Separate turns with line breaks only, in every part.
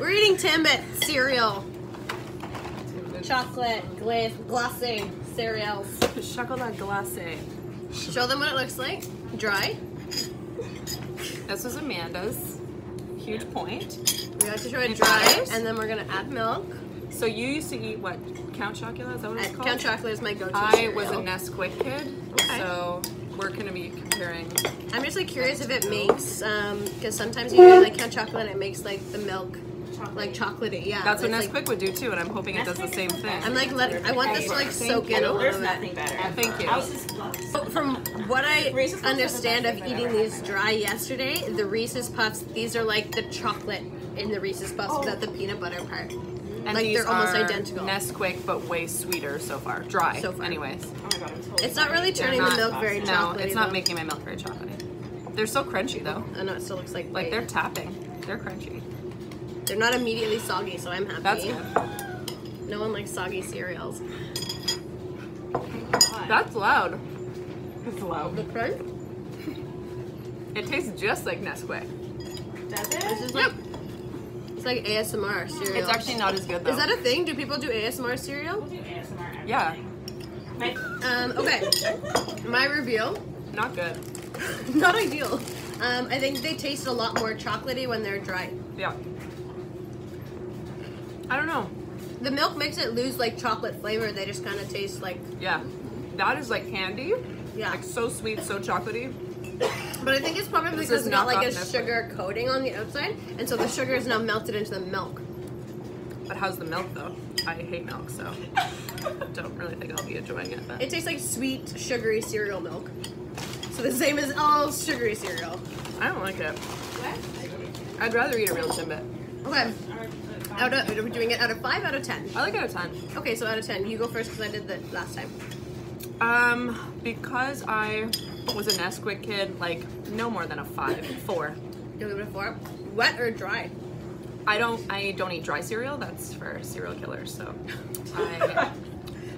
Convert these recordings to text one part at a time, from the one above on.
We're eating Timbit cereal. Chocolate glaze glacé cereals.
Chocolat glacé.
Show them what it looks like. Dry.
This was Amanda's. Huge point.
We have to show it
And
dry, and then we're gonna add milk.
So you used to eat what? Count Chocula? Is that what it's
Uh,
called?
Count Chocula is my go-to.
I was a
cereal.
Nesquik kid,
Okay.
so we're gonna be comparing.
I'm just like curious if it makes, um, because sometimes you do like Count Chocula, and it makes like the milk like chocolatey. Yeah,
That's what
it's,
Nesquik
like-
would do too, and I'm hoping it does the same thing.
I'm like letting. I want this to like soak in a little bit.
nothing better.
Thank you.
Ours is plus.
From what I
Reese's Puffs are the
understand of eating
ever
these dry yesterday, the Reese's Puffs, these are like the chocolate in the Reese's Puffs oh. without the peanut butter part.
And
like
these
they're almost
are
identical.
Nesquik, but way sweeter so far. Dry,
So far.
anyways.
Oh my god, I'm totally
It's not really
They're
turning the milk very chocolatey.
No, it's not
though.
making my milk very chocolatey. They're so crunchy though.
I know it still looks like
Like
white.
they're tapping. They're crunchy.
They're not immediately soggy, so I'm happy.
That's good.
No one likes soggy cereals.
That's loud.
It's loud.
The crunch.
It tastes just like Nesquik.
Does
This
it?
is like it's like ASMR cereal.
It's actually not as good though.
Is that a thing? Do people do ASMR cereal?
We'll do ASMR. every
Yeah.
My,
Um, okay. My review.
Not good.
Not ideal. Um, I think they taste a lot more chocolatey when they're dry.
Yeah. I don't know.
The milk makes it lose like chocolate flavor. They just kind of taste like
Yeah. That is like candy.
yeah.
Like so sweet, so chocolatey.
But I think it's probably
This
because it's got like a sugar coating on the outside, and so the sugar is now melted into the milk.
But how's the milk though? I hate milk, so I don't really think I'll be enjoying it. But
It tastes like sweet, sugary cereal milk. So the same as all sugary cereal.
I don't like it.
what?
I'd rather eat a real Timbit.
Okay. Out of, are we doing it out of five out of ten?
I like out of 10.
Okay, so out of ten, you go first because I did that last time.
Um, because I was a Nesquik kid, like no more than a five, four.
You'll give it a four. Wet or dry?
I don't, I don't eat dry cereal. That's for serial killers. So I,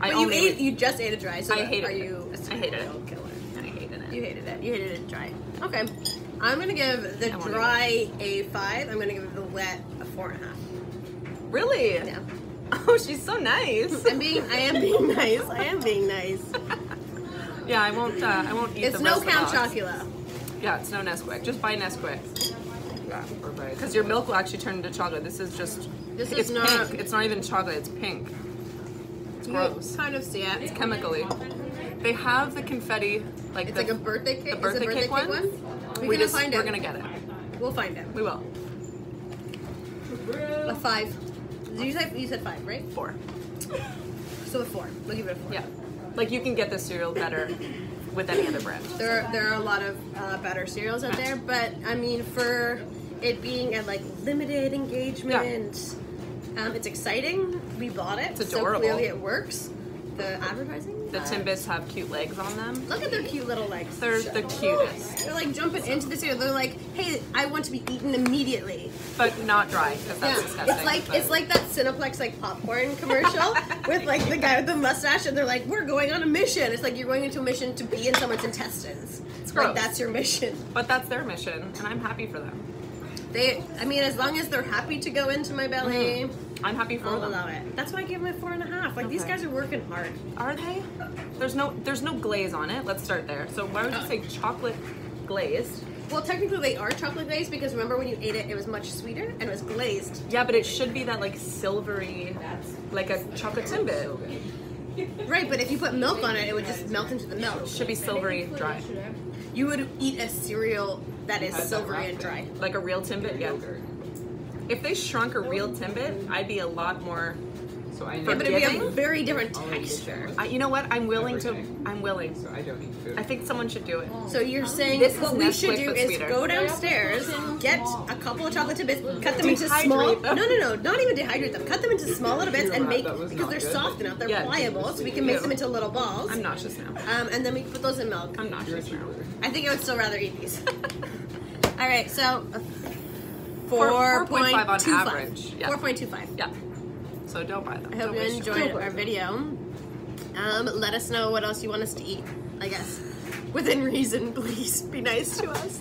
I
But you ate, you just ate it dry. So
I hate
are
it.
you a
I hated it.
killer?
I hated it.
You hated it. You hated it dry. Okay. I'm gonna give the dry a five. I'm gonna give the wet a four and a half.
Really?
Yeah.
Oh, she's so nice.
I'm being. I am being nice. I am being nice.
yeah, I won't. Uh, I won't eat
It's
the
no
rest of the
Count
box.
Chocula.
Yeah, it's no Nesquik. Just buy Nesquik. Yeah, because your milk will actually turn into chocolate. This is just.
This is
it's
not-
pink. It's not even chocolate. It's pink. It's
You
gross.
kind of see it.
It's chemically. They have the confetti, like
It's
the,
like a birthday cake.
the
Is it
birthday
a birthday
cake one.
one? We,
We
gonna
just
find
we're
it.
gonna get it.
We'll find it.
We will.
A five. You said you said five, right?
Four.
So a four. We'll give it a four.
Yeah. Like you can get this cereal better with any other brand.
There, there are a lot of uh, better cereals out there, but I mean, for it being a like limited engagement, um, it's exciting. We bought it,
It's
so clearly it works. The advertising.
The Timbits have cute legs on them.
Look at their cute little legs.
They're the cutest,
They're like jumping into the cereal. They're like, "Hey, I want to be eaten immediately."
but not dry because that's
yeah,
disgusting.
it's like
but-
it's like that Cineplex like popcorn commercial with like the guy with the mustache, and they're like, "We're going on a mission." It's like you're going into a mission to be in someone's intestines. It's like
gross.
that's your mission.
But that's their mission, and I'm happy for them.
They, I mean, as long as they're happy to go into my belly, mm-hmm.
I'm happy for
I'll
them.
allow it. That's why I gave them a four and a half. Like these guys are working hard.
Are they? There's no there's no glaze on it. Let's start there. So why would you say oh. chocolate glazed?
Well, technically they are chocolate glazed because remember when you ate it, it was much sweeter and it was glazed.
Yeah, but it should be that like silvery, like a chocolate timbit.
Right, but if you put milk on it, it would just melt into the milk.
Should be silvery dry,
You would eat a cereal that is silvery and dry.
like a real timbit. Yeah. If they shrunk a real timbit, I'd be a lot more.
So I
Yeah,
know.
but it'd be a very different texture.
I, you know what? I'm willing to. I'm willing.
So I don't eat food.
I think someone should do it.
So you're saying
This
what we should do is
sweeter.
go downstairs, get a couple of chocolate Timbits, cut them into small.
them.
No, no, no, not even dehydrate them. Cut them into small little bits and make because they're
good.
soft enough, they're
Yeah.
pliable, so we can make
Ew.
them into little balls.
I'm nauseous now.
Um, and then we put those in milk.
I'm nauseous now.
I think I would still rather eat these. All right, so uh,
Four-
four
4.5 on
point two five.
average, yeah.
Four point two five.
Yeah. So don't buy them.
I hope
Don't
you enjoyed
money.
our video. Um, let us know what else you want us to eat. I guess within reason. Please be nice to us.